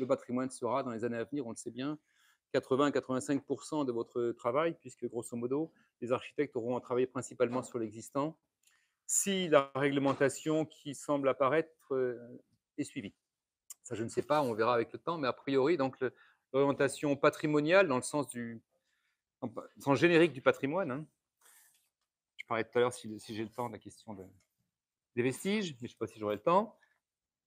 le patrimoine sera dans les années à venir, on le sait bien, 80-85% de votre travail, puisque grosso modo, les architectes auront à travailler principalement sur l'existant, si la réglementation qui semble apparaître euh, est suivie. Ça, je ne sais pas, on verra avec le temps, mais a priori, donc l'orientation patrimoniale dans le sens du générique du patrimoine. Hein. Je parlais tout à l'heure, si j'ai le temps, de la question des vestiges, mais je ne sais pas si j'aurai le temps.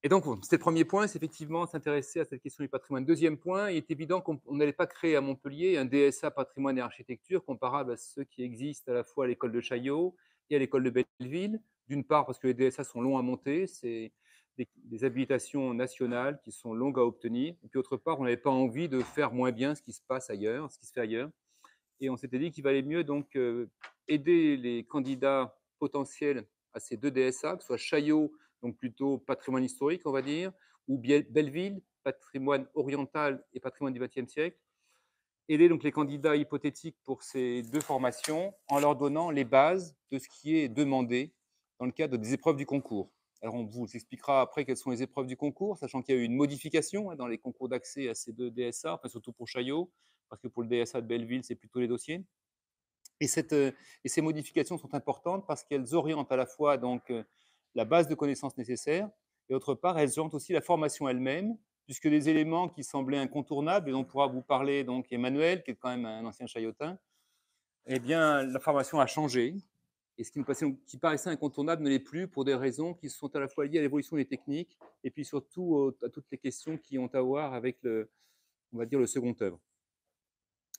Et donc, c'est le premier point, c'est effectivement s'intéresser à cette question du patrimoine. Deuxième point, il est évident qu'on n'allait pas créer à Montpellier un DSA patrimoine et architecture comparable à ceux qui existent à la fois à l'école de Chaillot et à l'école de Belleville. D'une part, parce que les DSA sont longs à monter, c'est des, habilitations nationales qui sont longues à obtenir. Et puis, autre part, on n'avait pas envie de faire moins bien ce qui se passe ailleurs, ce qui se fait ailleurs. Et on s'était dit qu'il valait mieux donc euh, aider les candidats potentiels à ces deux DSA, que ce soit Chaillot donc plutôt patrimoine historique, on va dire, ou Belleville, patrimoine oriental et patrimoine du XXe siècle. Aider donc les candidats hypothétiques pour ces deux formations en leur donnant les bases de ce qui est demandé dans le cadre des épreuves du concours. Alors on vous expliquera après quelles sont les épreuves du concours, sachant qu'il y a eu une modification hein, dans les concours d'accès à ces deux DSA, surtout pour Chaillot, parce que pour le DSA de Belleville, c'est plutôt les dossiers. Et, euh, et, ces modifications sont importantes parce qu'elles orientent à la fois donc euh, la base de connaissances nécessaires, et autre part, elles orientent aussi la formation elle-même, puisque des éléments qui semblaient incontournables, et dont pourra vous parler donc Emmanuel, qui est quand même un ancien chaillotin, eh bien, la formation a changé, et ce qui, nous paraissait, qui paraissait incontournable ne l'est plus pour des raisons qui sont à la fois liées à l'évolution des techniques, et puis surtout à toutes les questions qui ont à voir avec le, on va dire, le second œuvre.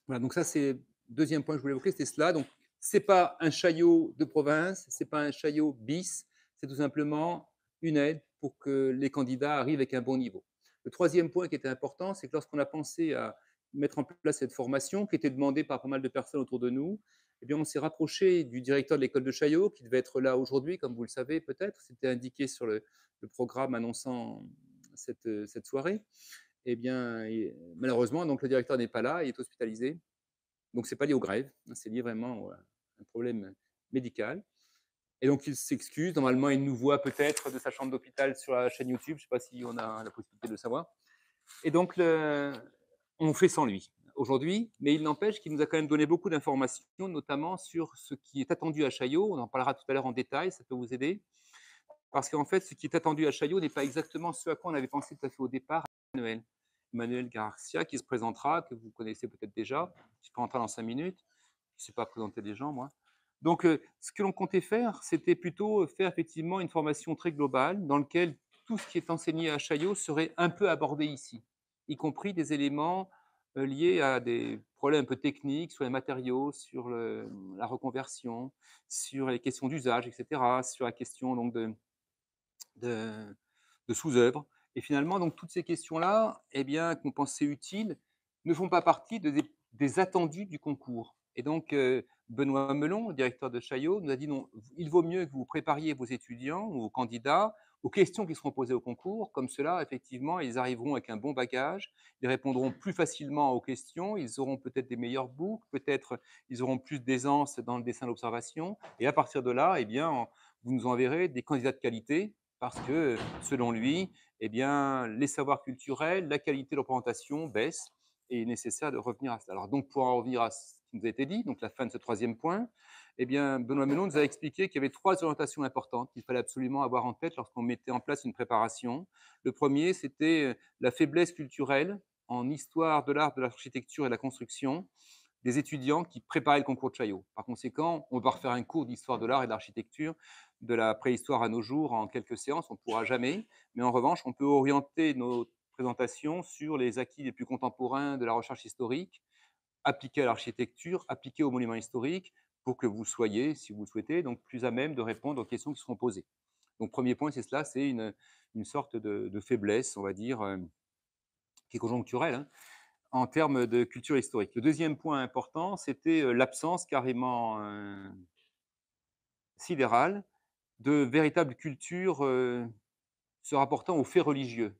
Voilà, donc ça, c'est le deuxième point que je voulais évoquer, c'était cela. Donc, c'est pas un chaillot de province, c'est pas un chaillot bis, c'est tout simplement une aide pour que les candidats arrivent avec un bon niveau. Le troisième point qui était important, c'est que lorsqu'on a pensé à mettre en place cette formation, qui était demandée par pas mal de personnes autour de nous, eh bien, on s'est rapproché du directeur de l'école de Chaillot, qui devait être là aujourd'hui, comme vous le savez peut-être. C'était indiqué sur le, programme annonçant cette, soirée. Eh bien, malheureusement, donc, le directeur n'est pas là, il est hospitalisé. Donc, ce n'est pas lié aux grèves, hein, c'est lié vraiment à un problème médical. Et donc, il s'excuse. Normalement, il nous voit peut-être de sa chambre d'hôpital sur la chaîne YouTube. Je ne sais pas si on a la possibilité de le savoir. Et donc, on fait sans lui aujourd'hui, mais il n'empêche qu'il nous a quand même donné beaucoup d'informations, notamment sur ce qui est attendu à Chaillot. On en parlera tout à l'heure en détail, ça peut vous aider. Parce qu'en fait, ce qui est attendu à Chaillot n'est pas exactement ce à quoi on avait pensé tout à fait au départ Emmanuel. Emmanuel Garcia, qui se présentera, que vous connaissez peut-être déjà. Je peux rentrer dans cinq minutes. Je ne sais pas présenter des gens, moi. Donc, ce que l'on comptait faire, c'était plutôt faire effectivement une formation très globale dans laquelle tout ce qui est enseigné à Chaillot serait un peu abordé ici, y compris des éléments liés à des problèmes un peu techniques sur les matériaux, sur la reconversion, sur les questions d'usage, etc., sur la question donc de, de, sous-œuvre. Et finalement, donc toutes ces questions-là, eh bien, qu'on pensait utiles, ne font pas partie des attendus du concours. Et donc, Benoît Melon, directeur de Chaillot, nous a dit non, il vaut mieux que vous prépariez vos étudiants ou vos candidats aux questions qui seront posées au concours. Comme cela, effectivement, ils arriveront avec un bon bagage, ils répondront plus facilement aux questions, ils auront peut-être des meilleurs boucles, peut-être ils auront plus d'aisance dans le dessin d'observation. Et à partir de là, eh bien, vous nous enverrez des candidats de qualité parce que, selon lui, eh bien, les savoirs culturels, la qualité de représentation baissent et il est nécessaire de revenir à ça. Alors, donc, pour en revenir à nous a été dit, donc la fin de ce troisième point, eh bien, Benoît Melon nous a expliqué qu'il y avait trois orientations importantes qu'il fallait absolument avoir en tête lorsqu'on mettait en place une préparation. Le premier, c'était euh, la faiblesse culturelle en histoire de l'art, de l'architecture et de la construction des étudiants qui préparaient le concours de Chaillot. Par conséquent, on va refaire un cours d'histoire de l'art et de l'architecture de la préhistoire à nos jours en quelques séances, on ne pourra jamais, mais en revanche, on peut orienter nos présentations sur les acquis les plus contemporains de la recherche historique, appliqué à l'architecture, appliqué aux monuments historiques, pour que vous soyez, si vous le souhaitez, donc plus à même de répondre aux questions qui seront posées. Donc, premier point, c'est cela, c'est une, une, sorte de, faiblesse, on va dire, euh, qui est conjoncturelle, hein, en termes de culture historique. Le deuxième point important, c'était euh, l'absence carrément euh, sidérale de véritable culture se rapportant aux faits religieux.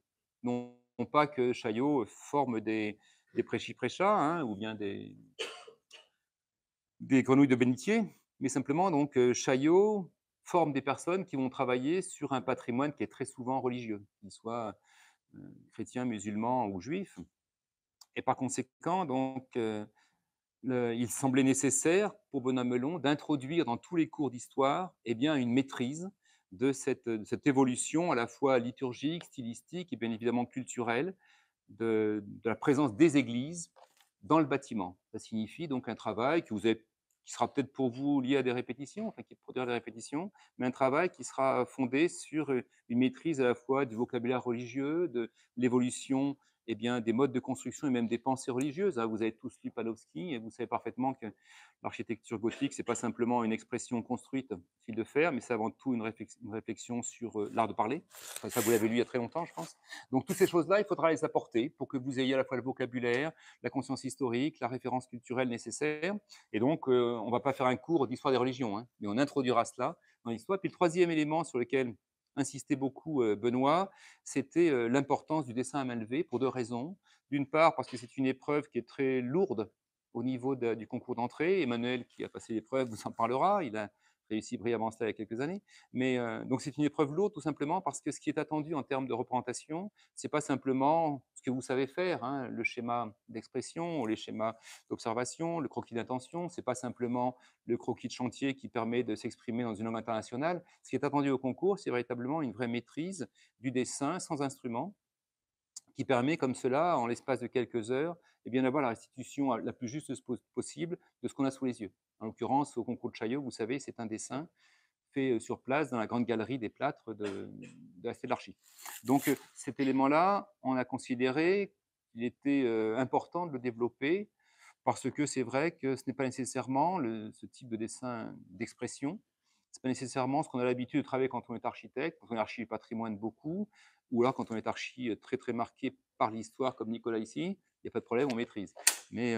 Non pas que Chaillot forme des, des prêchis-prêchats, hein, ou bien des, des grenouilles de bénitier, mais simplement, donc, euh, Chaillot forme des personnes qui vont travailler sur un patrimoine qui est très souvent religieux, qu'il soit chrétiens, musulmans ou juifs. Et par conséquent, donc, il semblait nécessaire pour Benoît Melon d'introduire dans tous les cours d'histoire eh bien, une maîtrise de cette, évolution à la fois liturgique, stylistique et bien évidemment culturelle de, la présence des églises dans le bâtiment. Ça signifie donc un travail vous qui sera peut-être pour vous lié à des répétitions, enfin qui produira des répétitions, mais un travail qui sera fondé sur une maîtrise à la fois du vocabulaire religieux, de l'évolution eh bien, des modes de construction et même des pensées religieuses. Hein. Vous avez tous lu Panofsky et vous savez parfaitement que l'architecture gothique, ce n'est pas simplement une expression construite fil de fer, mais c'est avant tout une réflexion, sur euh, l'art de parler. ça, vous l'avez lu il y a très longtemps, je pense. Donc, toutes ces choses-là, il faudra les apporter pour que vous ayez à la fois le vocabulaire, la conscience historique, la référence culturelle nécessaire. Et donc, euh, on ne va pas faire un cours d'histoire des religions, hein, mais on introduira cela dans l'histoire. Puis le troisième élément sur lequel insistait beaucoup Benoît, c'était l'importance du dessin à main levée pour deux raisons. D'une part, parce que c'est une épreuve qui est très lourde au niveau du concours d'entrée. Emmanuel, qui a passé l'épreuve, vous en parlera. Il a réussi brillamment cela il y a quelques années. Mais euh, donc c'est une épreuve lourde tout simplement parce que ce qui est attendu en termes de représentation, c'est pas simplement ce que vous savez faire, hein, le schéma d'expression les schémas d'observation, le croquis d'intention, c'est pas simplement le croquis de chantier qui permet de s'exprimer dans une langue internationale. Ce qui est attendu au concours, c'est véritablement une vraie maîtrise du dessin sans instrument qui permet comme cela, en l'espace de quelques heures, eh bien d'avoir la restitution la plus juste possible de ce qu'on a sous les yeux. En l'occurrence, au concours de Chaillot, vous savez, c'est un dessin fait sur place dans la grande galerie des plâtres de, de de Donc cet élément-là, on a considéré qu'il était important de le développer parce que c'est vrai que ce n'est pas nécessairement ce type de dessin d'expression. Ce n'est pas nécessairement ce qu'on a l'habitude de travailler quand on est architecte, quand on est archi du patrimoine beaucoup, ou alors quand on est archi très très marqué par l'histoire comme Nicolas ici, il n'y a pas de problème, on maîtrise. Mais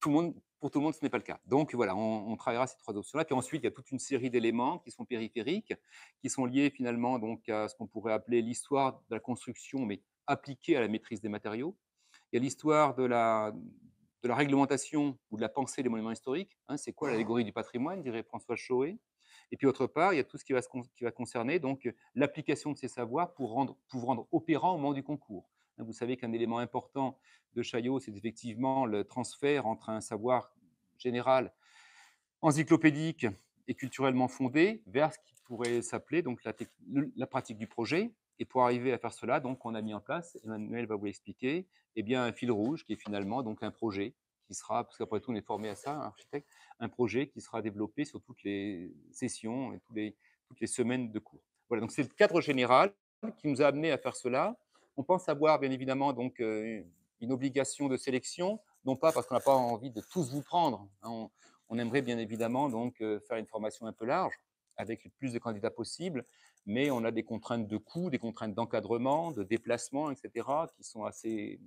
tout le monde, pour tout le monde, ce n'est pas le cas. Donc voilà, on, travaillera ces trois options-là. Puis ensuite, il y a toute une série d'éléments qui sont périphériques, qui sont liés finalement donc à ce qu'on pourrait appeler l'histoire de la construction, mais appliquée à la maîtrise des matériaux. Il y a l'histoire de la, réglementation ou de la pensée des monuments historiques. Hein, c'est quoi l'allégorie du patrimoine, dirait François Choé. Et puis autre part, il y a tout ce qui va, qui va concerner donc l'application de ces savoirs pour rendre, pour rendre opérant au moment du concours. Hein, vous savez qu'un élément important de Chaillot, c'est effectivement le transfert entre un savoir général, encyclopédique et culturellement fondé vers ce qui pourrait s'appeler donc la, pratique du projet. Et pour arriver à faire cela, donc on a mis en place, Emmanuel va vous l'expliquer, eh bien un fil rouge qui est finalement donc un projet qui sera, parce qu'après tout on est formé à ça, un architecte, un projet qui sera développé sur toutes les sessions et toutes les semaines de cours. Voilà, donc c'est le cadre général qui nous a amené à faire cela. On pense avoir bien évidemment donc une obligation de sélection, non pas parce qu'on n'a pas envie de tous vous prendre. Hein. On, aimerait bien évidemment donc faire une formation un peu large avec le plus de candidats possible, mais on a des contraintes de coût, des contraintes d'encadrement, de déplacement, etc., qui sont assez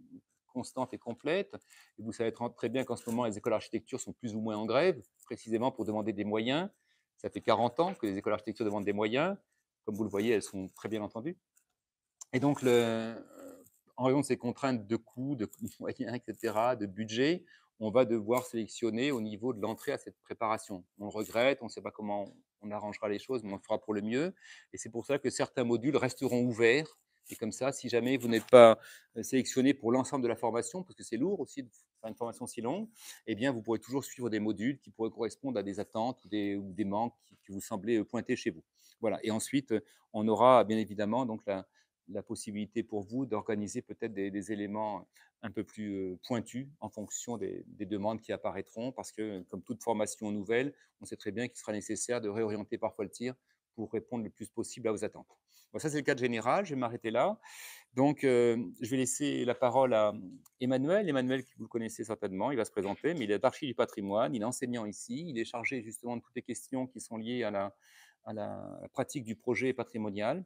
constantes et complètes. Et vous savez très bien qu'en ce moment, les écoles d'architecture sont plus ou moins en grève, précisément pour demander des moyens. Ça fait 40 ans que les écoles d'architecture demandent des moyens. Comme vous le voyez, elles sont très bien entendues. Et donc, le, en raison de ces contraintes de coûts, de moyens, etc., de budget, on va devoir sélectionner au niveau de l'entrée à cette préparation. On le regrette, on ne sait pas comment on arrangera les choses, mais on le fera pour le mieux. Et c'est pour ça que certains modules resteront ouverts. Et comme ça, si jamais vous n'êtes pas euh, sélectionné pour l'ensemble de la formation, parce que c'est lourd aussi de faire une formation si longue, eh bien, vous pourrez toujours suivre des modules qui pourraient correspondre à des attentes ou des, manques qui, vous semblaient pointer chez vous. Voilà. Et ensuite, on aura bien évidemment donc la, la possibilité pour vous d'organiser peut-être des, éléments un peu plus pointus en fonction des, demandes qui apparaîtront, parce que comme toute formation nouvelle, on sait très bien qu'il sera nécessaire de réorienter parfois le tir pour répondre le plus possible à vos attentes. Bon, ça, c'est le cadre général, je vais m'arrêter là. Donc, je vais laisser la parole à Emmanuel. Emmanuel, qui vous le connaissez certainement, il va se présenter, mais il est archi du patrimoine, il est enseignant ici, il est chargé justement de toutes les questions qui sont liées à la pratique du projet patrimonial.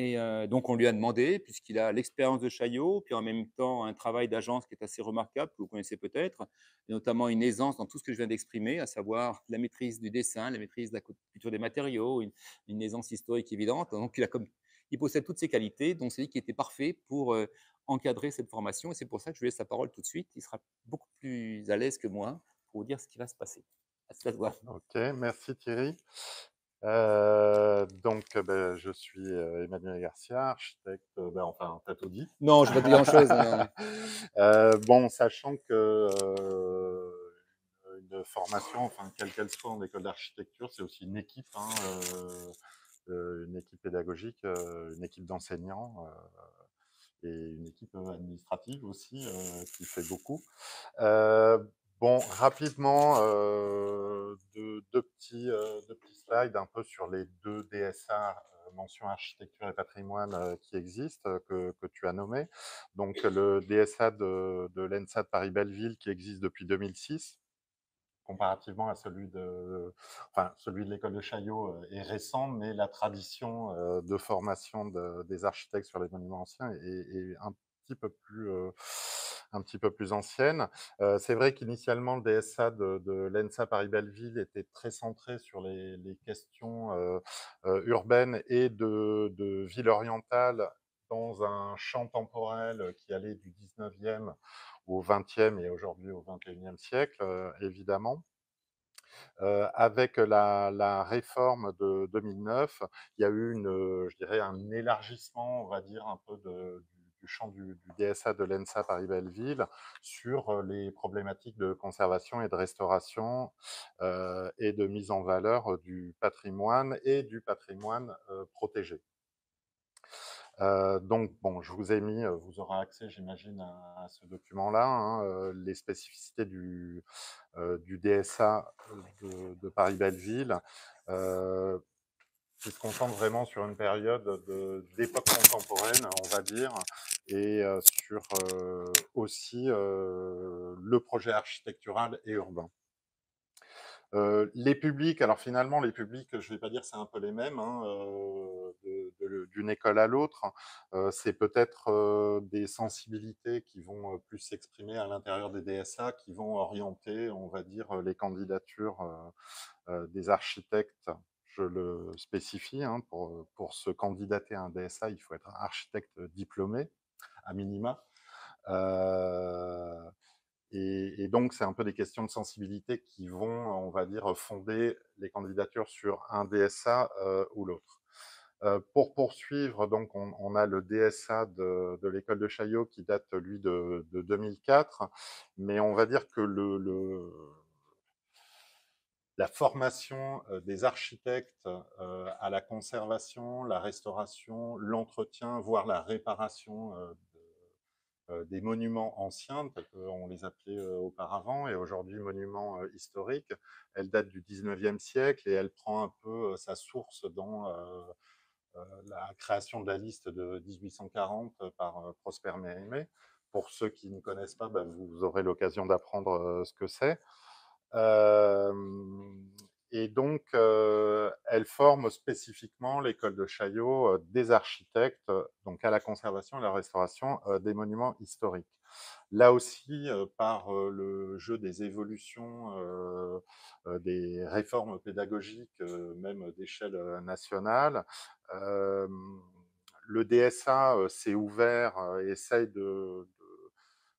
Et donc, on lui a demandé, puisqu'il a l'expérience de Chaillot, puis en même temps un travail d'agence qui est assez remarquable, que vous connaissez peut-être, notamment une aisance dans tout ce que je viens d'exprimer, à savoir la maîtrise du dessin, la maîtrise de la culture des matériaux, une, aisance historique évidente. Donc, il, a comme, il possède toutes ces qualités, donc c'est lui qui était parfait pour encadrer cette formation. Et c'est pour ça que je lui laisse la parole tout de suite. Il sera beaucoup plus à l'aise que moi pour vous dire ce qui va se passer. À Ok, merci Thierry. Heu, donc, heu, bah, je suis, heu, Emmanuel Garcia, architecte, bah, enfin, tu as tout dit. Non, je vais pas dire grand-chose. Heu, bon, sachant que, une formation, enfin, quelle qu'elle soit en école d'architecture, c'est aussi une équipe, hein, une équipe pédagogique, une équipe d'enseignants, et une équipe, administrative aussi, qui fait beaucoup. Bon, rapidement, heu, 2- 2 petits, heu, 2 petits slides un peu sur les 2 DSA, heu, mention architecture et patrimoine, qui existent, que tu as nommés. Donc le DSA de l'ENSA de Paris-Belleville qui existe depuis 2006, comparativement à celui de enfin, celui de l'école de Chaillot, est récent, mais la tradition, de formation de des architectes sur les monuments anciens est est un peu plus, un petit peu plus ancienne. C'est vrai qu'initialement, le DSA de l'ENSA Paris-Belleville était très centré sur les questions, urbaines et de ville orientale dans un champ temporel qui allait du 19e au 20e et aujourd'hui au 21e siècle, évidemment. Avec la réforme de 2009, il y a eu je dirais un élargissement, on va dire, un peu de du champ du DSA de l'ENSA Paris-Belleville sur, les problématiques de conservation et de restauration, et de mise en valeur du patrimoine et du patrimoine, protégé. Donc bon, je vous ai mis, vous aurez accès, j'imagine, à ce document-là, hein, les spécificités du, DSA, de Paris-Belleville, qui se concentre vraiment sur une période de d'époque contemporaine, on va dire et heu, sur, heu, aussi, heu, le projet architectural et urbain. Les publics, alors finalement, les publics, je vais pas dire c'est un peu les mêmes, hein, d'une école à l'autre. C'est peut-être, des sensibilités qui vont, plus s'exprimer à l'intérieur des DSA, qui vont orienter, on va dire, les candidatures, des architectes. Je le spécifie, hein, pour, se candidater à un DSA, il faut être architecte diplômé, à minima. Et donc c'est un peu des questions de sensibilité qui vont, on va dire, fonder les candidatures sur un DSA, ou l'autre. Pour poursuivre, donc on a le DSA de l'école de Chaillot qui date, lui, de de 2004, mais on va dire que le la formation, heu, des architectes, heu, à la conservation, la restauration, l'entretien, voire la réparation, heu, des monuments anciens, tels qu'on les appelait, auparavant et aujourd'hui monuments, historiques. Elle date du 19e siècle et elle prend un peu, sa source dans, la création de la liste de 1840 par, Prosper Mérimée. Pour ceux qui ne connaissent pas, bah, vous aurez l'occasion d'apprendre, ce que c'est. Et donc, elle forme spécifiquement, l'école de Chaillot, des architectes, donc à la conservation et la restauration, des monuments historiques. Là aussi, par, le jeu des évolutions, des réformes pédagogiques, même d'échelle, nationale, le DSA, s'est ouvert, et essaye de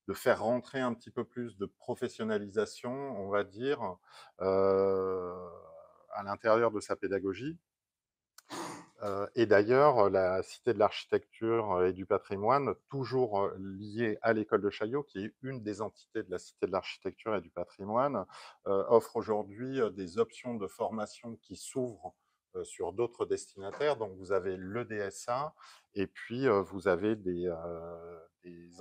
de faire rentrer un petit peu plus de professionnalisation, on va dire, à l'intérieur de sa pédagogie. Et d'ailleurs, la Cité de l'Architecture et du Patrimoine, toujours, liée à l'école de Chaillot, qui est une des entités de la Cité de l'Architecture et du Patrimoine, offre aujourd'hui, des options de formation qui s'ouvrent, sur d'autres destinataires. Donc vous avez le DSA et puis, vous avez des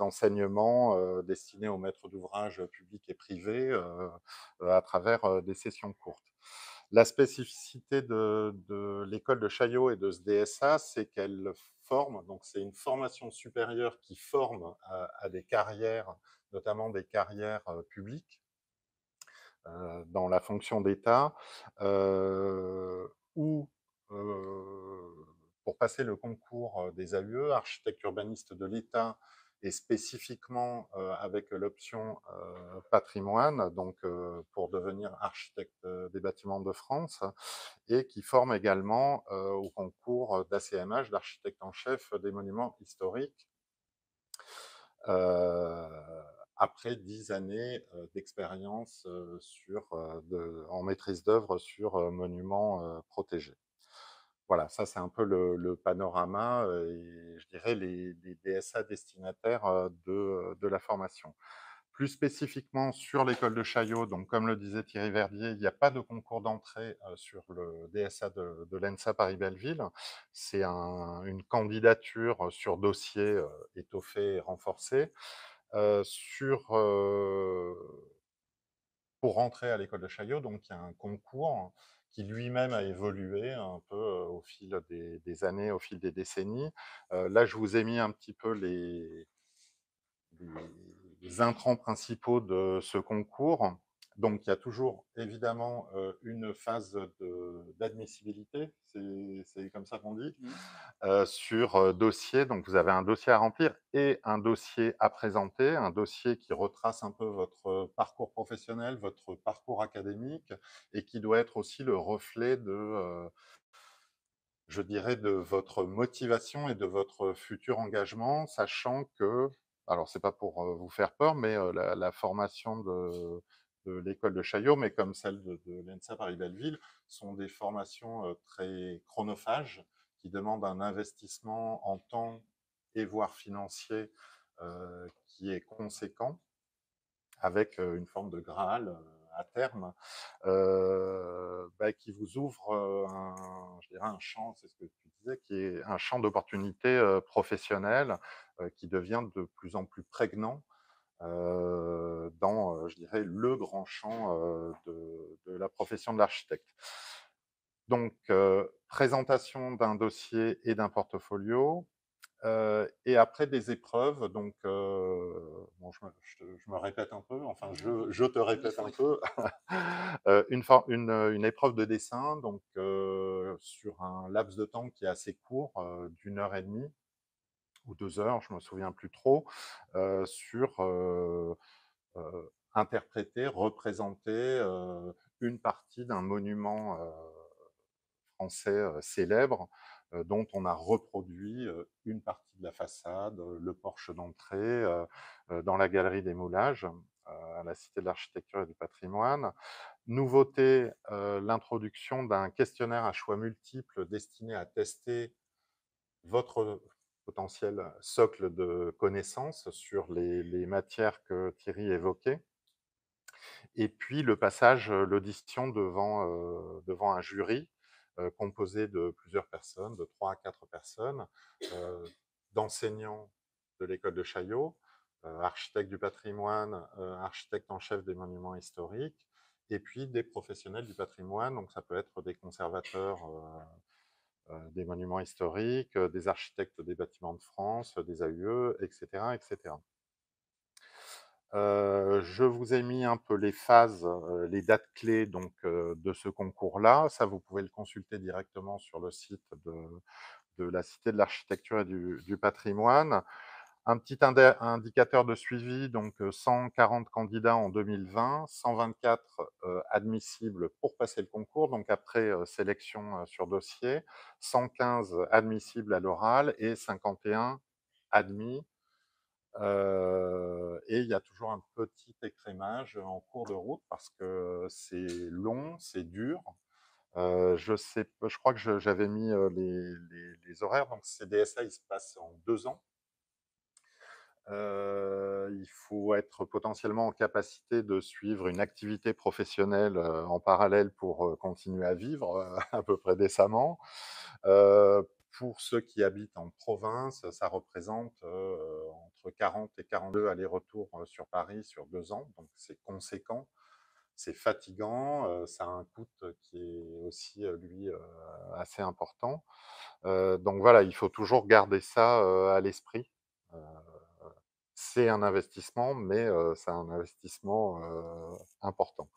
enseignements, heu, destinés aux maîtres d'ouvrage publics et privés, heu heu, à travers, des sessions courtes. La spécificité de l'école de Chaillot et de ce DSA, c'est qu'elle forme, donc c'est une formation supérieure qui forme à des carrières, notamment des carrières, publiques dans la fonction d'État, heu, où, heu, pour passer le concours des AUE, architecte urbaniste de l'État et spécifiquement, avec l'option, patrimoine, donc pour devenir architecte, des bâtiments de France et qui forme également, au concours d'ACMH, d'architecte en chef des monuments historiques heu, après 10 années, d'expérience, en maîtrise d'œuvre sur, monuments, protégés. Voilà, ça c'est un peu le, panorama et je dirais les, DSA destinataires de, la formation. Plus spécifiquement sur l'école de Chaillot, donc comme le disait Thierry Verdier, il n'y a pas de concours d'entrée sur le DSA de, l'ENSA Paris-Belleville. C'est une candidature sur dossier étoffé et renforcé. pour rentrer à l'école de Chaillot, donc il y a un concours qui lui-même a évolué un peu au fil des, années, au fil des décennies. là, je vous ai mis un petit peu les, intrants principaux de ce concours. Donc, il y a toujours évidemment une phase d'admissibilité, c'est comme ça qu'on dit, mmh. sur dossier. Donc, vous avez un dossier à remplir et un dossier à présenter, un dossier qui retrace un peu votre parcours professionnel, votre parcours académique et qui doit être aussi le reflet de, je dirais, de votre motivation et de votre futur engagement, sachant que alors c'est pas pour vous faire peur, mais la, formation de, l'école de Chaillot, mais comme celle de, l'ENSA Paris-Belleville, sont des formations très chronophages qui demandent un investissement en temps et voire financier qui est conséquent, avec une forme de Graal à terme, bah, qui vous ouvre un, je dirais un champ, c'est ce que tu disais, qui est un champ d'opportunités professionnelles qui devient de plus en plus prégnant dans, je dirais, le grand champ de, de la profession de l'architecte. Donc, présentation d'un dossier et d'un portfolio, et après des épreuves, donc bon, je, me, répète un peu, enfin je, te répète un peu, une, une, une, épreuve de dessin, donc sur un laps de temps qui est assez court, d'une heure et demie ou deux heures, je me souviens plus trop, sur interpréter, représenter une partie d'un monument français célèbre dont on a reproduit une partie de la façade, le porche d'entrée, dans la galerie des moulages, à la Cité de l'Architecture et du Patrimoine. Nouveauté, l'introduction d'un questionnaire à choix multiples destiné à tester votre potentiel socle de connaissances sur les, les matières que Thierry évoquait. Et puis le passage, l'audition devant, devant un jury composé de plusieurs personnes, de trois à quatre personnes, d'enseignants de l'école de Chaillot, architectes du patrimoine, architectes en chef des monuments historiques, et puis des professionnels du patrimoine, donc ça peut être des conservateurs des monuments historiques, des architectes des bâtiments de France, des AUE, etc. etc je vous ai mis un peu les phases, les dates clés donc, de ce concours-là. Ça, vous pouvez le consulter directement sur le site de, la Cité de l'Architecture et du, Patrimoine. Un petit indicateur de suivi, donc 140 candidats en 2020, 124 admissibles pour passer le concours, donc après sélection sur dossier, 115 admissibles à l'oral et 51 admis et il y a toujours un petit écrémage en cours de route parce que c'est long, c'est dur. je, sais, je crois que j'avais mis les, horaires. Donc, DSA, ils se passent en deux ans. il faut être potentiellement en capacité de suivre une activité professionnelle en parallèle pour continuer à vivre à peu près décemment pour ceux qui habitent en province, ça représente entre 40 et 42 allers-retours sur Paris sur deux ans. Donc c'est conséquent, c'est fatigant, ça a un coût qui est aussi, lui, assez important. donc voilà, il faut toujours garder ça à l'esprit. c'est un investissement, mais c'est un investissement important.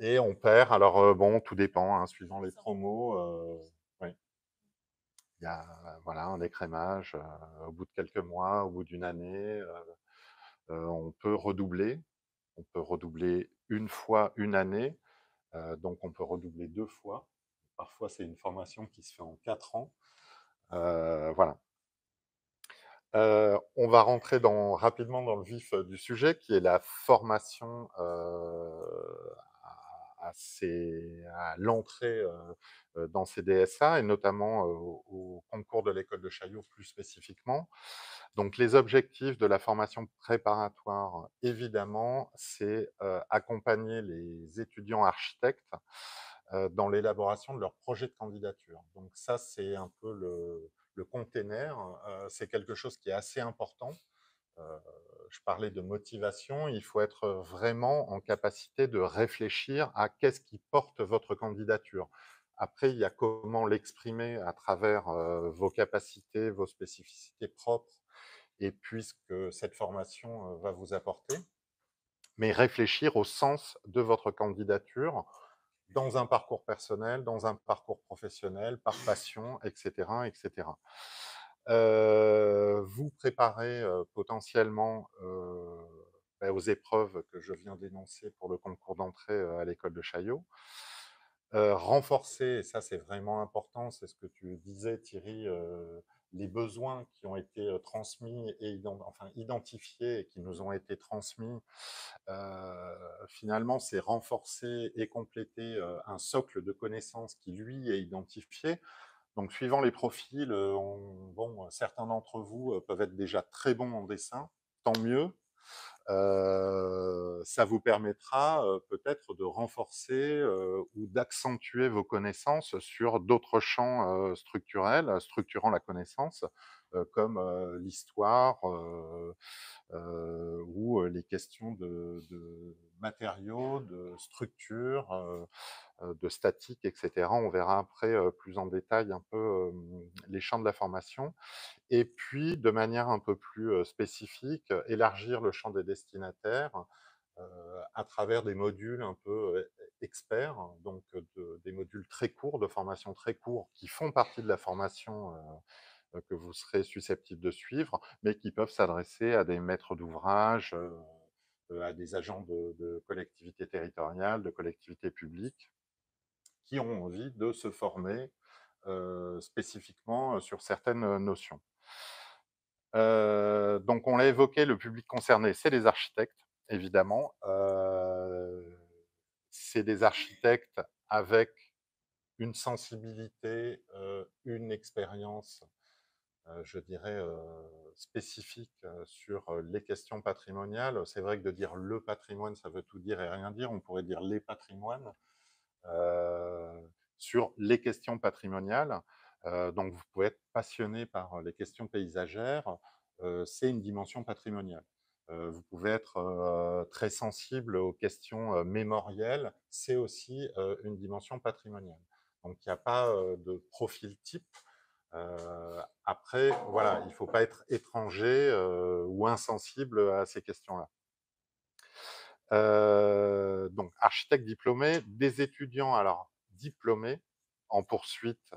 Et on perd, alors bon, tout dépend, hein, suivant les promos. Il y a voilà, un écrémage au bout de quelques mois, au bout d'une année. on peut redoubler. On peut redoubler une fois une année. donc on peut redoubler deux fois. Parfois, c'est une formation qui se fait en quatre ans. voilà. on va rentrer dans, rapidement dans le vif du sujet, qui est la formation à l'entrée dans ces DSA et notamment au, concours de l'école de Chaillot plus spécifiquement. Donc les objectifs de la formation préparatoire, évidemment, c'est accompagner les étudiants architectes dans l'élaboration de leur projet de candidature. Donc ça, c'est un peu le, le container, c'est quelque chose qui est assez important je parlais de motivation, il faut être vraiment en capacité de réfléchir à qu'est-ce qui porte votre candidature. Après, il y a comment l'exprimer à travers vos capacités, vos spécificités propres, et puis ce que cette formation va vous apporter. Mais réfléchir au sens de votre candidature dans un parcours personnel, dans un parcours professionnel, par passion, etc. etc vous préparez potentiellement bah, aux épreuves que je viens d'énoncer pour le concours d'entrée à l'école de Chaillot. renforcer, et ça c'est vraiment important, c'est ce que tu disais Thierry, les besoins qui ont été transmis et enfin, identifiés et qui nous ont été transmis, finalement c'est renforcer et compléter un socle de connaissances qui lui est identifié. Donc, suivant les profils, bon, certains d'entre vous peuvent être déjà très bons en dessin, tant mieux. ça vous permettra peut-être de renforcer ou d'accentuer vos connaissances sur d'autres champs structurels, structurant la connaissance, comme l'histoire ou les questions de, de matériaux, de structure de statique, etc. On verra après plus en détail un peu les champs de la formation. Et puis, de manière un peu plus spécifique, élargir le champ des destinataires à travers des modules un peu experts, donc des modules très courts, de formation très courts, qui font partie de la formation que vous serez susceptible de suivre, mais qui peuvent s'adresser à des maîtres d'ouvrage, à des agents de, de collectivités territoriales, de collectivités publiques, qui ont envie de se former spécifiquement sur certaines notions. donc, on l'a évoqué, le public concerné, c'est les architectes, évidemment. c'est des architectes avec une sensibilité, une expérience, je dirais, spécifique sur les questions patrimoniales. C'est vrai que de dire le patrimoine, ça veut tout dire et rien dire. On pourrait dire les patrimoines. Euh, sur les questions patrimoniales. Euh, donc, vous pouvez être passionné par les questions paysagères, euh, c'est une dimension patrimoniale. vous pouvez être très sensible aux questions mémorielles, c'est aussi une dimension patrimoniale. Donc, il n'y a pas de profil type. après, voilà, il ne faut pas être étranger ou insensible à ces questions-là donc architecte diplômé, des étudiants alors diplômés en poursuite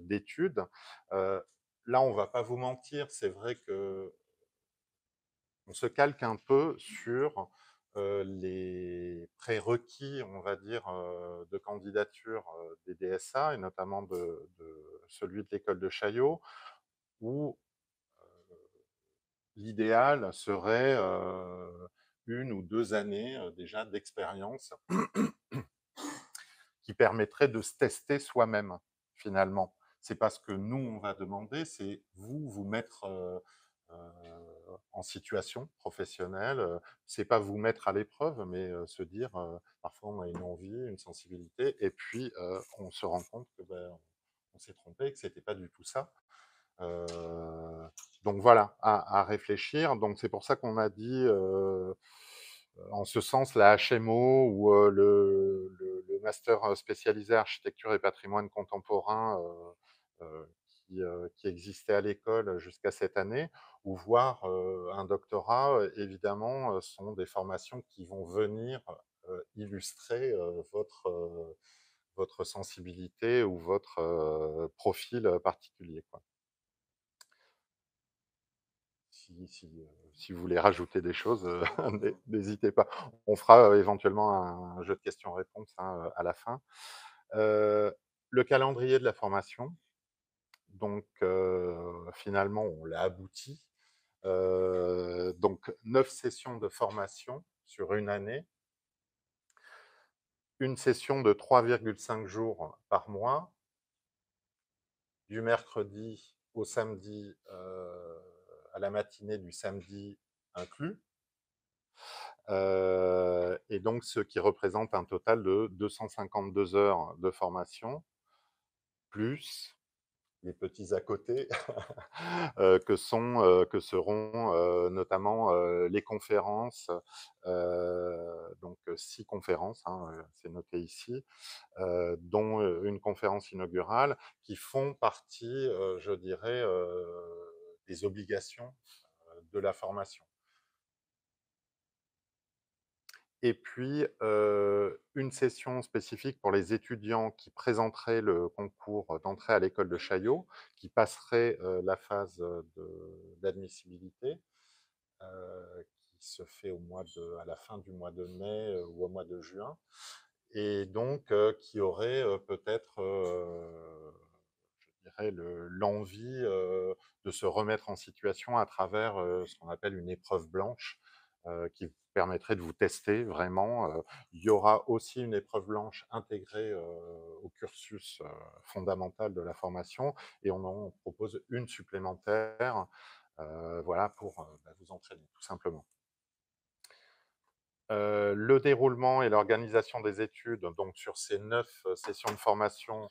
d'études. là, on va pas vous mentir, c'est vrai que on se calque un peu sur les prérequis, on va dire, de candidature des DSA, et notamment de celui de l'école de Chaillot, où l'idéal serait une ou deux années déjà d'expérience qui permettrait de se tester soi-même, finalement. C'est pas ce que nous, on va demander, c'est vous, vous mettre en situation professionnelle. C'est pas vous mettre à l'épreuve, mais se dire, parfois on a une envie, une sensibilité, et puis on se rend compte que ben, on s'est trompé, que c'était pas du tout ça. donc voilà, à, réfléchir. Donc c'est pour ça qu'on a dit, en ce sens, la HMO ou le, master spécialisé architecture et patrimoine contemporain qui, existait à l'école jusqu'à cette année, ou voir un doctorat, évidemment, sont des formations qui vont venir illustrer votre votre sensibilité ou votre profil particulier. Si, vous voulez rajouter des choses, n'hésitez pas. On fera éventuellement un, jeu de questions-réponses hein, à la fin. le calendrier de la formation, donc finalement, on l'a abouti. donc, neuf sessions de formation sur une année une session de 3,5 jours par mois, du mercredi au samedi, à la matinée du samedi inclus. et donc, ce qui représente un total de 252 heures de formation, plus les petits à côté que, sont, que seront notamment les conférences, donc six conférences, hein, c'est noté ici, dont une conférence inaugurale, qui font partie, je dirais, des obligations de la formation. Et puis, une session spécifique pour les étudiants qui présenteraient le concours d'entrée à l'école de Chaillot, qui passerait la phase d'admissibilité, qui se fait au mois de, à la fin du mois de mai ou au mois de juin, et donc qui aurait peut-être, l'envie de se remettre en situation à travers ce qu'on appelle une épreuve blanche, qui permettrait de vous tester vraiment. Il y aura aussi une épreuve blanche intégrée au cursus fondamental de la formation et on en propose une supplémentaire voilà, pour bah, vous entraîner, tout simplement. le déroulement et l'organisation des études, donc sur ces neuf sessions de formation,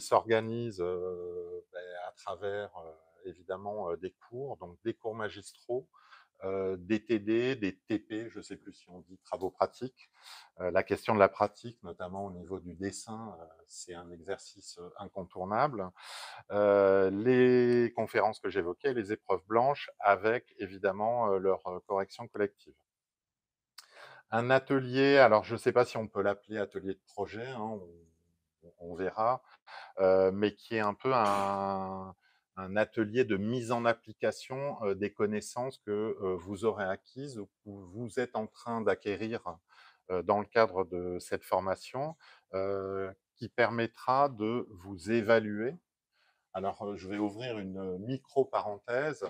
s'organisent bah, à travers évidemment des cours, donc des cours magistraux, des TD, des TP, je ne sais plus si on dit travaux pratiques. la question de la pratique, notamment au niveau du dessin, c'est un exercice incontournable. les conférences que j'évoquais, les épreuves blanches, avec évidemment leur correction collective. Un atelier, alors je ne sais pas si on peut l'appeler atelier de projet, hein, on, verra, mais qui est un peu un, un atelier de mise en application des connaissances que vous aurez acquises ou que vous êtes en train d'acquérir dans le cadre de cette formation, qui permettra de vous évaluer. Alors, je vais ouvrir une micro-parenthèse.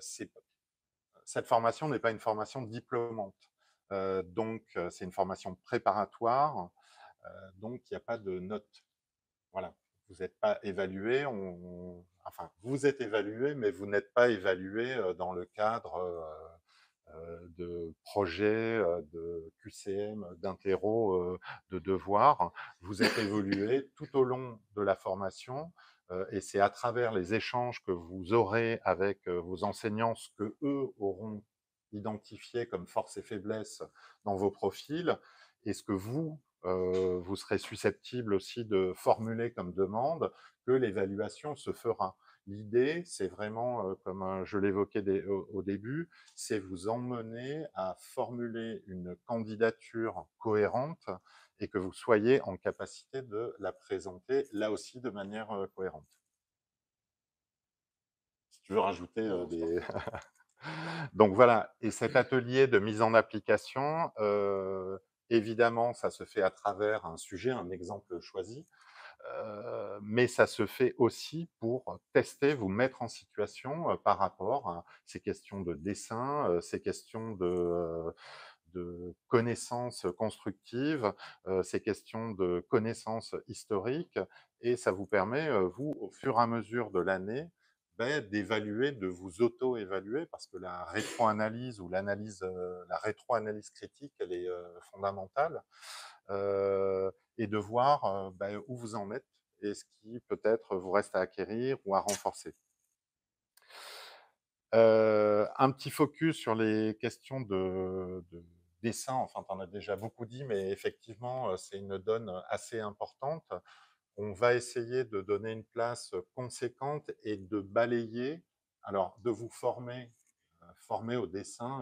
cette formation n'est pas une formation diplômante. donc, c'est une formation préparatoire. Donc, il n'y a pas de notes. Voilà vous n'êtes pas évalué, enfin, vous êtes évalué, mais vous n'êtes pas évalué dans le cadre de projets, de QCM, d'interro, de devoirs. Vous êtes évalué tout au long de la formation et c'est à travers les échanges que vous aurez avec vos enseignants, ce que eux auront identifié comme force et faiblesse dans vos profils, et ce que vous, vous serez susceptible aussi de formuler comme demande que l'évaluation se fera. L'idée, c'est vraiment, comme je l'évoquais au, début, c'est vous emmener à formuler une candidature cohérente et que vous soyez en capacité de la présenter, là aussi, de manière cohérente. Si tu veux rajouter des... Donc voilà, et cet atelier de mise en application, Évidemment, ça se fait à travers un sujet, un exemple choisi, mais ça se fait aussi pour tester, vous mettre en situation par rapport à ces questions de dessin, ces questions de, de connaissances constructives, ces questions de connaissances historiques, et ça vous permet, vous, au fur et à mesure de l'année, d'évaluer, de vous auto-évaluer, parce que la rétro-analyse ou l'analyse, euh, la rétro-analyse critique, elle est euh, fondamentale, euh, et de voir ben, où vous en êtes et ce qui peut-être vous reste à acquérir ou à renforcer. un petit focus sur les questions de, de dessin, enfin, tu en as déjà beaucoup dit, mais effectivement, c'est une donne assez importante on va essayer de donner une place conséquente et de balayer, alors de vous former, former au dessin.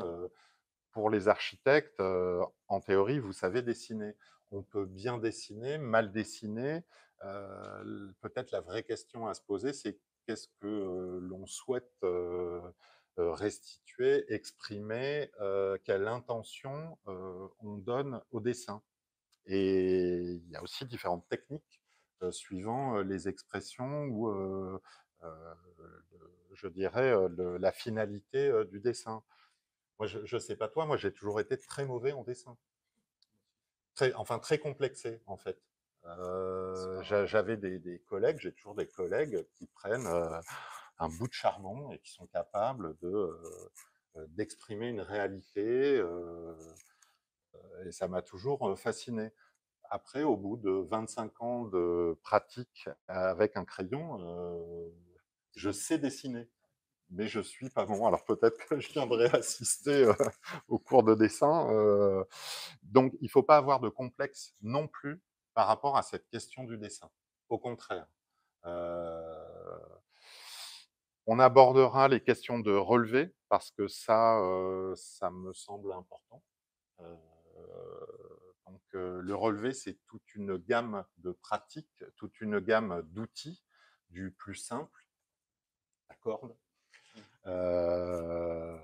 Pour les architectes, en théorie, vous savez dessiner. On peut bien dessiner, mal dessiner. Peut-être la vraie question à se poser, c'est qu'est-ce que l'on souhaite restituer, exprimer, quelle intention on donne au dessin. Et il y a aussi différentes techniques suivant les expressions ou, je dirais, la finalité du dessin. Moi, je ne sais pas toi, moi j'ai toujours été très mauvais en dessin. très, enfin très complexé en fait. J'avais des, des, collègues, j'ai toujours des collègues qui prennent un bout de charbon et qui sont capables de d'exprimer une réalité. et ça m'a toujours fasciné. Après, au bout de 25 ans de pratique avec un crayon, je sais dessiner mais je suis pas bon. Alors peut-être que je viendrai assister au cours de dessin. donc il ne faut pas avoir de complexe non plus par rapport à cette question du dessin. Au contraire. on abordera les questions de relevé parce que ça, ça me semble important. Le relevé, c'est toute une gamme de pratiques, toute une gamme d'outils, du plus simple, la corde, euh,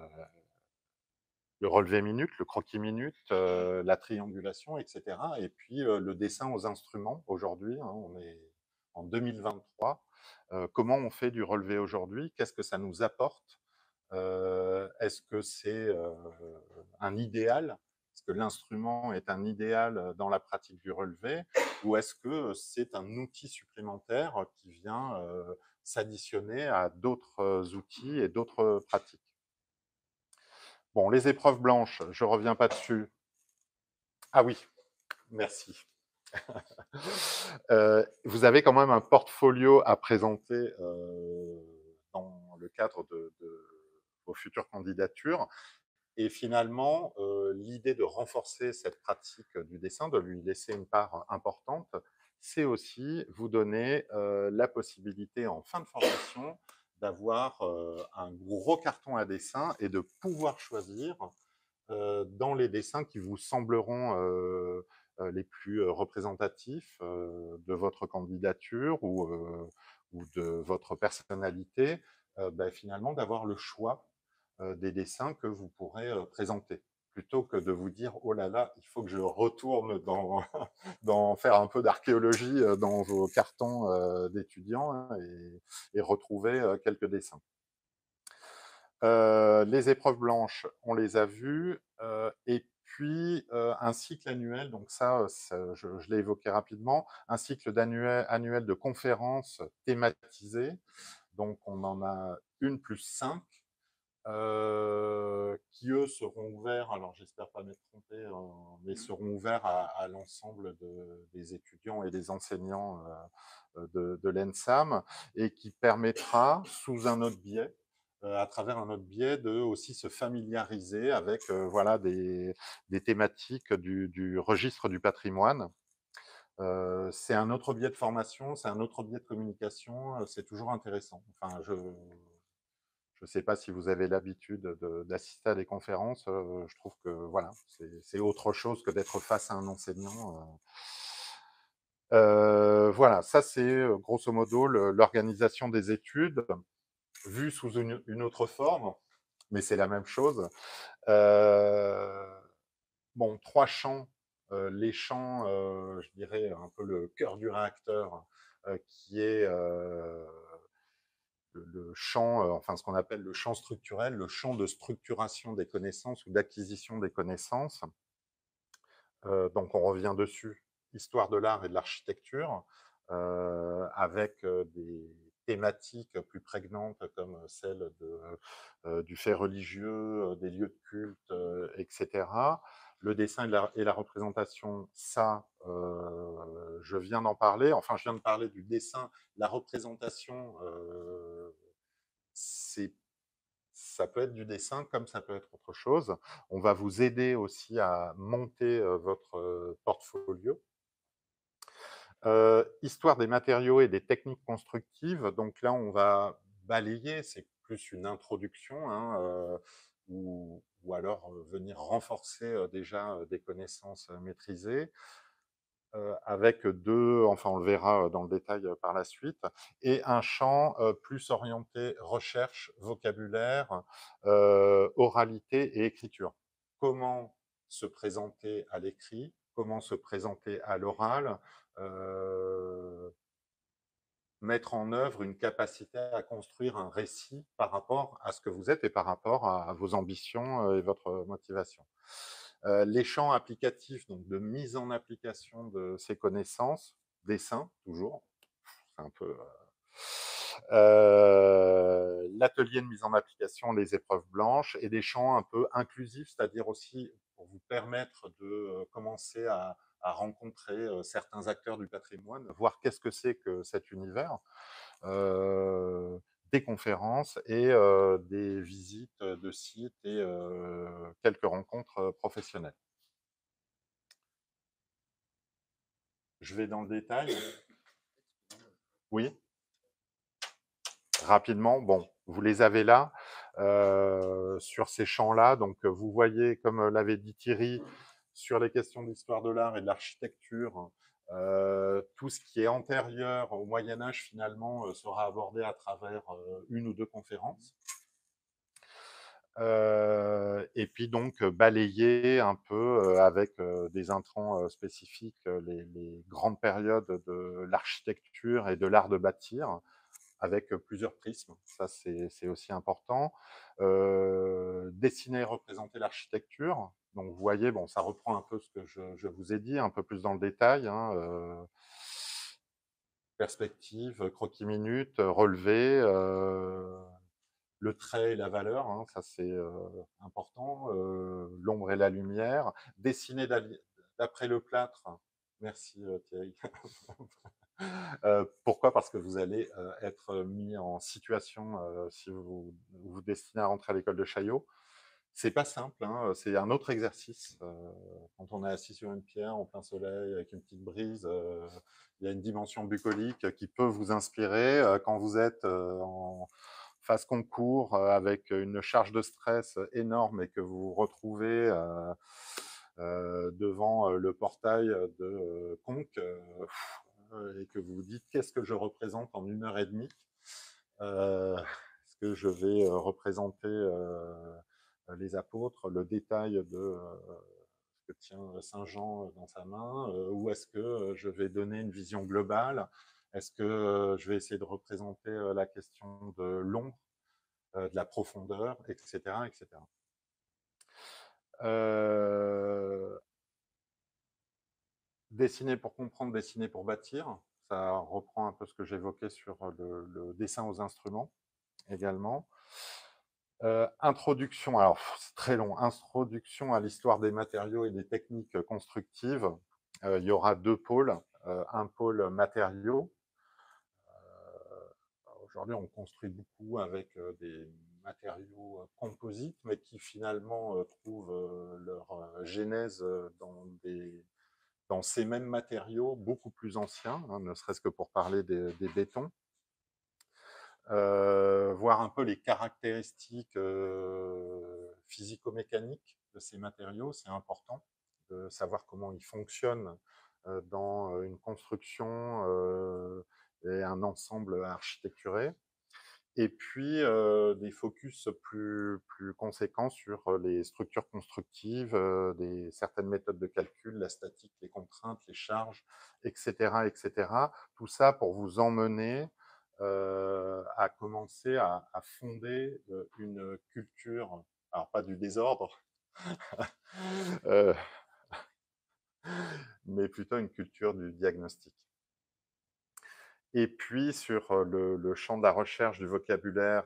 le relevé minute, le croquis minute, euh, la triangulation, etc. Et puis euh, le dessin aux instruments aujourd'hui, hein, on est en 2023. comment on fait du relevé aujourd'hui? Qu'est-ce que ça nous apporte? Est-ce que c'est un idéal? Que l'instrument est un idéal dans la pratique du relevé Ou est-ce que c'est un outil supplémentaire qui vient s'additionner à d'autres outils et d'autres pratiques? Bon, les épreuves blanches, je ne reviens pas dessus. Ah oui, merci. vous avez quand même un portfolio à présenter dans le cadre de, vos futures candidatures. Et finalement, l'idée de renforcer cette pratique du dessin, de lui laisser une part importante, c'est aussi vous donner la possibilité en fin de formation d'avoir un gros carton à dessin et de pouvoir choisir dans les dessins qui vous sembleront les plus représentatifs de votre candidature ou, de votre personnalité, bah, finalement d'avoir le choix des dessins que vous pourrez présenter plutôt que de vous dire oh là là, il faut que je retourne dans, faire un peu d'archéologie euh, dans vos cartons euh, d'étudiants hein, et, retrouver euh, quelques dessins. les épreuves blanches, on les a vues, et puis un cycle annuel, donc ça, je, l'ai évoqué rapidement, un cycle annuel de conférences thématisées, donc on en a une plus cinq, euh, qui eux seront ouverts, alors j'espère pas m'être trompé, euh, mais mmh. seront ouverts à, l'ensemble des étudiants et des enseignants euh, de, l'ENSAM et qui permettra, sous un autre biais, à travers un autre biais, de aussi se familiariser avec voilà, des, thématiques du, du, registre du patrimoine. c'est un autre biais de formation, c'est un autre biais de communication, c'est toujours intéressant. Enfin, je, je ne sais pas si vous avez l'habitude d'assister à des conférences. je trouve que voilà, c'est autre chose que d'être face à un enseignant. voilà, ça c'est grosso modo l'organisation des études vue sous une, autre forme, mais c'est la même chose. bon, trois champs. les champs, je dirais un peu le cœur du réacteur, qui est le champ, euh, enfin ce qu'on appelle le champ structurel, le champ de structuration des connaissances ou d'acquisition des connaissances. Euh, donc on revient dessus, histoire de l'art et de l'architecture, euh, avec des thématiques plus prégnantes comme celle de, du fait religieux, des lieux de culte, etc. Le dessin et la, représentation, ça, je viens d'en parler. Enfin, je viens de parler du dessin. La représentation, c'est ça peut être du dessin comme ça peut être autre chose. On va vous aider aussi à monter votre portfolio. histoire des matériaux et des techniques constructives. Donc là, on va balayer, c'est plus une introduction, hein, ou, alors venir renforcer déjà des connaissances maîtrisées. Avec deux, enfin on le verra dans le détail par la suite, et un champ plus orienté recherche, vocabulaire, oralité et écriture. Comment se présenter à l'écrit, comment se présenter à l'oral, mettre en œuvre une capacité à construire un récit par rapport à ce que vous êtes et par rapport à, vos ambitions et votre motivation. les champs applicatifs, donc de mise en application de ces connaissances, dessin toujours, c'est un peu l'atelier de mise en application, les épreuves blanches et des champs un peu inclusifs, c'est-à-dire aussi pour vous permettre de commencer à, rencontrer certains acteurs du patrimoine, voir qu'est-ce que c'est que cet univers, des conférences et des visites de sites et quelques rencontres professionnelles. Je vais dans le détail. Oui rapidement, bon, vous les avez là, sur ces champs-là. Donc, vous voyez, comme l'avait dit Thierry, sur les questions d'histoire de l'art et de l'architecture, tout ce qui est antérieur au Moyen Âge, finalement, sera abordé à travers une ou deux conférences. et puis donc balayer un peu avec des intrants spécifiques les grandes périodes de l'architecture et de l'art de bâtir, avec plusieurs prismes, ça c'est aussi important. dessiner et représenter l'architecture, donc vous voyez, bon, ça reprend un peu ce que je, vous ai dit, un peu plus dans le détail. Hein, perspective, croquis-minute, relevé, le trait et la valeur, hein, ça c'est important, l'ombre et la lumière, dessiner d'après le plâtre, merci Thierry, pourquoi? Parce que vous allez être mis en situation, si vous vous destinez à rentrer à l'école de Chaillot. C'est pas simple, hein, c'est un autre exercice. quand on est assis sur une pierre en plein soleil avec une petite brise, il y a une dimension bucolique qui peut vous inspirer. quand vous êtes en phase concours avec une charge de stress énorme et que vous vous retrouvez devant le portail de Conques, euh, et que vous vous dites qu'est-ce que je représente en une heure et demie? Est-ce que je vais représenter les apôtres, le détail de ce que tient Saint Jean dans sa main, ou est-ce que je vais donner une vision globale? Est-ce que je vais essayer de représenter la question de l'ombre, de la profondeur, etc. etc. Dessiner pour comprendre, dessiner pour bâtir. Ça reprend un peu ce que j'évoquais sur le, dessin aux instruments également. Introduction, alors très long, introduction à l'histoire des matériaux et des techniques constructives. Il y aura deux pôles, un pôle matériaux. Aujourd'hui, on construit beaucoup avec des matériaux composites, mais qui finalement trouvent leur genèse dans des ces mêmes matériaux beaucoup plus anciens, hein, ne serait-ce que pour parler des, bétons. Euh, voir un peu les caractéristiques euh, physico-mécaniques de ces matériaux, c'est important de savoir comment ils fonctionnent euh, dans une construction et un ensemble architecturé et puis des focus plus, plus conséquents sur les structures constructives, certaines méthodes de calcul, la statique, les contraintes, les charges, etc. etc. Tout ça pour vous emmener à commencer à, à fonder une culture, alors pas du désordre, mais plutôt une culture du diagnostic. Et puis sur le, champ de la recherche du vocabulaire,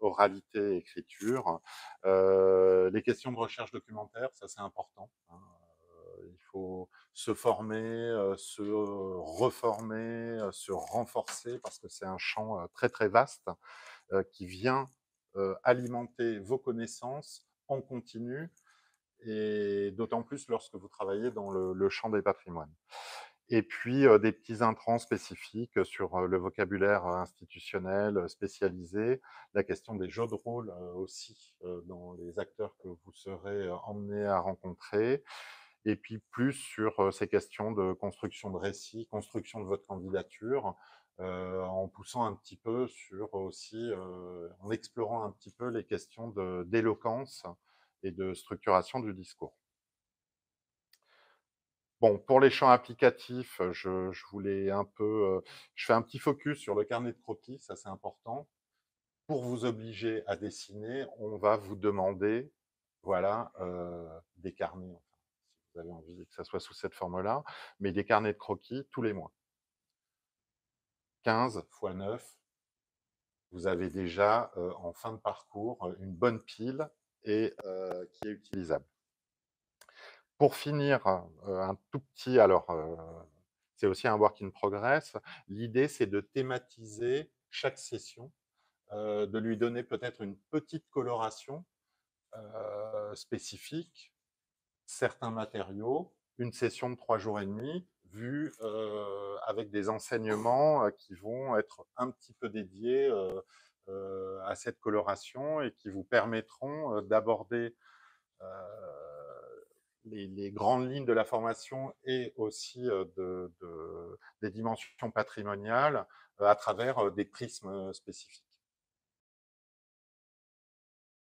oralité, écriture, les questions de recherche documentaire, ça c'est important. Hein, faut se former, se reformer, se renforcer, parce que c'est un champ très très vaste qui vient alimenter vos connaissances en continu, et d'autant plus lorsque vous travaillez dans le champ des patrimoines. Et puis des petits intrants spécifiques sur le vocabulaire institutionnel spécialisé, la question des jeux de rôle aussi dans les acteurs que vous serez emmenés à rencontrer, et puis plus sur ces questions de construction de récits, construction de votre candidature, en poussant un petit peu sur aussi, en explorant un petit peu les questions d'éloquence et de structuration du discours. Bon, pour les champs applicatifs, je, voulais un peu, je fais un petit focus sur le carnet de croquis, ça c'est important. Pour vous obliger à dessiner, on va vous demander voilà, des carnets, vous avez envie que ça soit sous cette forme-là, mais des carnets de croquis tous les mois. 15 fois 9, vous avez déjà en fin de parcours une bonne pile et qui est utilisable. Pour finir, un tout petit, alors c'est aussi un work in progress, l'idée c'est de thématiser chaque session, de lui donner peut-être une petite coloration spécifique, certains matériaux, une session de trois jours et demi, vue avec des enseignements qui vont être un petit peu dédiés à cette coloration et qui vous permettront d'aborder les, grandes lignes de la formation et aussi de, des dimensions patrimoniales à travers des prismes spécifiques.